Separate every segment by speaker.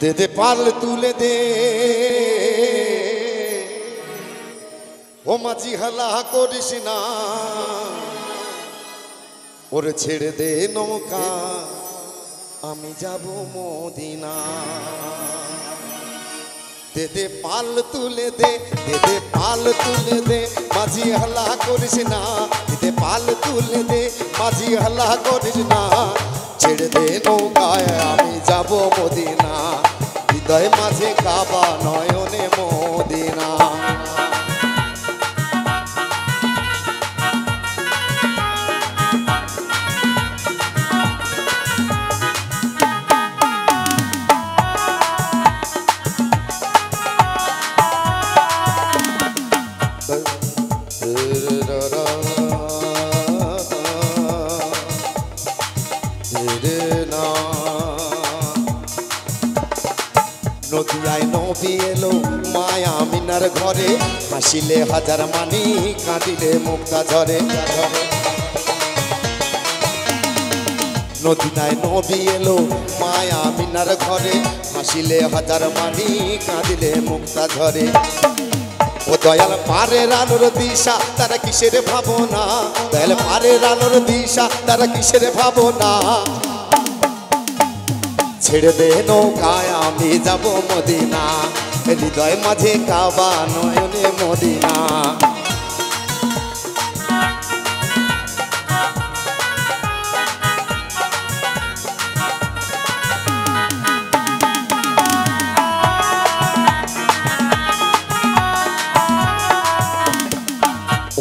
Speaker 1: দে দে পাল তুলে দে। ও মাঝি হালা করিস না। ওরে ছেড়ে দে নৌকা, আমি যাব মদিনা। দে দে পাল তুলে দে দে দে পাল তুলে দে, মাঝি হালা করিস না। দে দে পাল তুলে দে মাঝি হালা করিস না ছেড়ে দে নৌকায় আমি যাব মদিনা হৃদয় মাঝে কাবা নয়নে মদিনা নদিয়ায় নবী এলো মায়া মিনার ঘরে, হাসিলে হাজার মানি, কাঁদিলে মুক্তা ঝরে। নদিনায় নবী এলো মায়া মিনার ঘরে, হাসিলে হাজার মানি, কাঁদিলে মুক্তা ঝরে। ও দয়াল পারের আলোর দিশা, তারা কিসের ভাবনা? দয়াল পারের আলোর দিশা, তারা কিসের ভাবনা? ছেড়ে দে নৌকায়, আমি যাব মদিনা। হৃদয় মাঝে কাবা নয়নে মদিনা।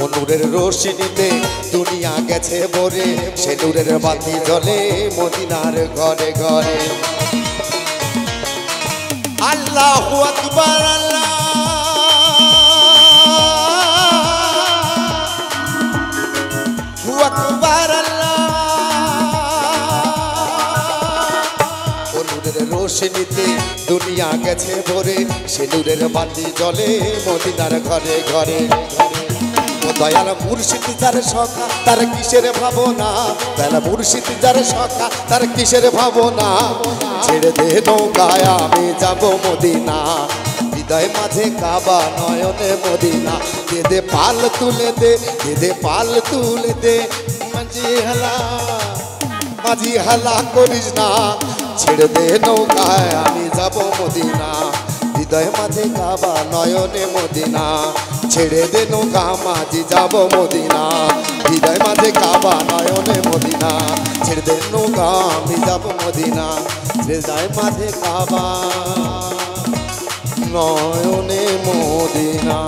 Speaker 1: অনুরের রোশনিতে দুনিয়া গেছে ভরে, সে নূরের বাতি জ্বলে মদিনার ঘরে ঘরে। আল্লাহ আকবার আল্লাহ আকবার, আল্লাহ। অনুরের রোশনিতে দুনিয়া গেছে ভরে, সে নূরের বাতি জ্বলে মদিনার ঘরে ঘরে। দয়াল মুর্শিদ যার সখা, তার কিসের ভাবনা? দয়াল মুর্শিদ যার সখা, তার কিসের ভাবনা? ছেড়ে দে নৌকায় আমি যাব মদিনা। হৃদয় মাঝে কাবা নয়নে মদিনা। দে পাল তুলে দে দে পাল তুলে দে। মাঝি হালা মাঝি হালা করিস না। ছেড়ে দে নৌকায় আমি যাব মদিনা। হৃদয় মাঝে কাবা নয়নে মদিনা। ছেড়ে দে নৌকা, মাঝি যাব মদিনা। হৃদয় মাঝে কাবা নয়নে মদিনা। ছেড়ে দে নৌকা, আমি যাব মদিনা। হৃদয় মাঝে কাবা। নয়নে মদিনা।